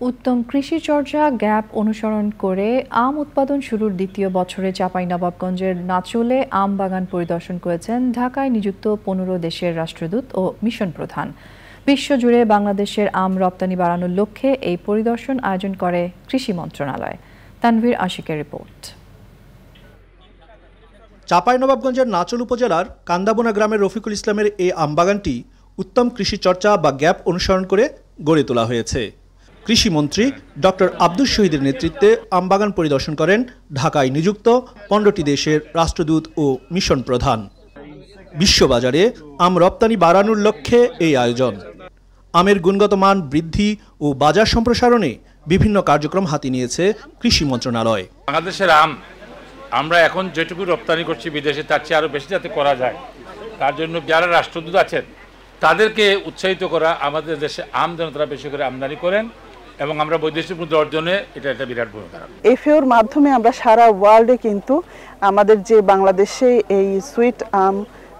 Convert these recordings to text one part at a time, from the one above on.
উত্তম কৃষি চর্চা গ্যাপ অনুসরণ করে আম উৎপাদন শুরুর দ্বিতীয় বছরে চাঁপাইনবাবগঞ্জের নাচলে আম বাগান পরিদর্শন করেছেন ঢাকায় নিযুক্ত পনেরো দেশের রাষ্ট্রদূত ও মিশন প্রধান। বিশ্বজুড়ে বাংলাদেশের আম রপ্তানি বাড়ানোর লক্ষ্যে এই পরিদর্শন আয়োজন করে কৃষি মন্ত্রণালয়। তানভীর আশিকের রিপোর্ট। চাঁপাইনবাবগঞ্জের নাচল উপজেলার কান্দাবোনা গ্রামের রফিকুল ইসলামের এই আমবাগানটি উত্তম কৃষি চর্চা বা গ্যাপ অনুসরণ করে গড়ে তোলা হয়েছে। কৃষিমন্ত্রী ডক্টর আব্দুল শহীদের নেতৃত্বে আমবাগান পরিদর্শন করেন ঢাকায় নিযুক্ত পনেরোটি দেশের রাষ্ট্রদূত ও মিশন প্রধান। বিশ্ববাজারে আম রপ্তানি বাড়ানোর লক্ষ্যে এই আয়োজন। আমের গুণগত মান বৃদ্ধি ও বাজার সম্প্রসারণে বিভিন্ন কার্যক্রম হাতে নিয়েছে কৃষি মন্ত্রণালয়। বাংলাদেশের আম, আমরা এখন যেটুকু রপ্তানি করছি বিদেশে, তার চেয়ে আরও বেশি যাতে করা যায়। তার জন্য যারা রাষ্ট্রদূত আছেন, তাদেরকে উৎসাহিত করা, আমাদের দেশে আম যেন তারা বেশি করে আমদানি করেন এবং আমরা বৈদেশিক মুদ্রা অর্জনে এটা একটা বিরাট ভূমিকা রাখব। এফএওর মাধ্যমে আমরা সারা ওয়ার্ল্ডে কিন্তু আমাদের যে বাংলাদেশে এই সুইট আম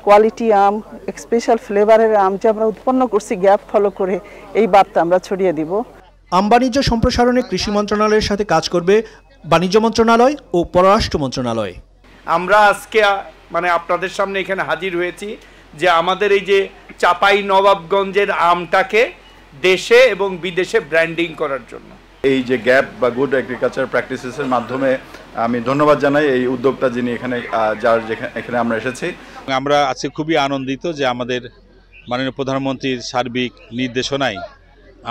কোয়ালিটি আম স্পেশাল ফ্লেভারের আম যে আমরা উৎপন্ন করছি গ্যাপ ফলো করে এই বার্তা আমরা ছড়িয়ে দিব। আম বাণিজ্য সম্প্রসারণে কৃষি মন্ত্রণালয়ের সাথে কাজ করবে বাণিজ্য মন্ত্রণালয় ও পররাষ্ট্র মন্ত্রণালয়। আমরা আজকে মানে আপনাদের সামনে এখানে হাজির হয়েছি যে আমাদের এই যে চাপাই নবাবগঞ্জের আমটাকে দেশে এবং বিদেশে ব্র্যান্ডিং করার জন্য। এই যে গ্যাপ বা গুড এগ্রিকালচার প্র্যাকটিসেসের মাধ্যমে আমি ধন্যবাদ জানাই এই উদ্যোগটা যিনি এখানে যার যেখানে এখানে আমরা এসেছি। আমরা আজকে খুবই আনন্দিত যে আমাদের মাননীয় প্রধানমন্ত্রীর সার্বিক নির্দেশনায়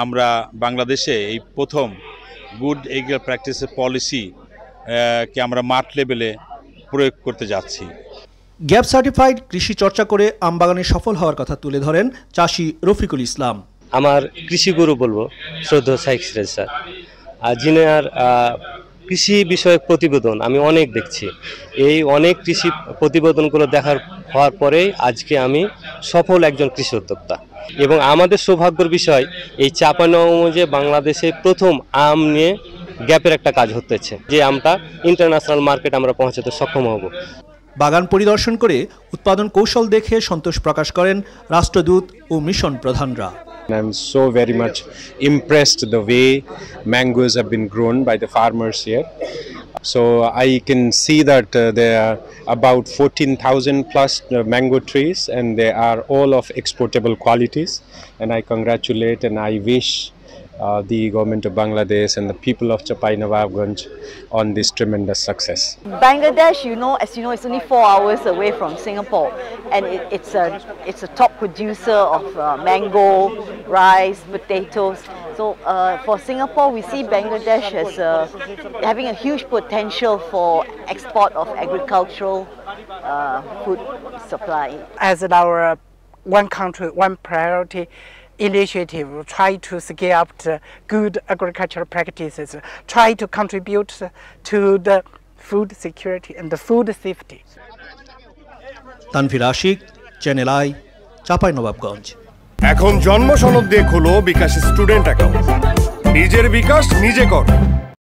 আমরা বাংলাদেশে এই প্রথম গুড এগ্রিকাল প্র্যাকটিসের পলিসি কে আমরা মাঠ লেভেলে প্রয়োগ করতে যাচ্ছি। গ্যাপ সার্টিফাইড কৃষি চর্চা করে আমবাগানে সফল হওয়ার কথা তুলে ধরেন চাষি রফিকুল ইসলাম। আমার কৃষি গুরু বলব শ্রদ্ধা সাইক স্যার। আর যিনি আর কৃষি বিষয়ক প্রতিবেদন আমি অনেক দেখছি। এই অনেক কৃষি প্রতিবেদনগুলো দেখার, হওয়ার পরেই আজকে আমি সফল একজন কৃষি উদ্যোক্তা। এবং আমাদের সৌভাগ্যর বিষয়, এই চাপানগঞ্জে বাংলাদেশে প্রথম আম নিয়ে গ্যাপের একটা কাজ হতেছে। যে আমটা ইন্টারন্যাশনাল মার্কেট আমরা পৌঁছাতে সক্ষম হব। বাগান পরিদর্শন করে উৎপাদন কৌশল দেখে সন্তোষ প্রকাশ করেন রাষ্ট্রদূত ও মিশন প্রধানরা। I'm so very much impressed the way mangoes have been grown by the farmers here. So I can see that uh, there are about 14,000 plus uh, mango trees and they are all of exportable qualities and I congratulate and I wish uh, the government of Bangladesh and the people of Chapai Nawabganj on this tremendous success. Bangladesh, you know, as you know, it's only four hours away from Singapore, and it, it's a it's a top producer of uh, mango, rice, potatoes. So uh, for Singapore, we see Bangladesh as uh, having a huge potential for export of agricultural uh, food supply. As our one country, one priority initiative, try to scale up the good agricultural practices, try to contribute to the food security and the food safety. Tanvir Ashiq channel I Chapai Nawabganj এখন জন্ম সনদ দিয়ে খোলো বিকাশ student account নিজের বিকাশ নিজে কর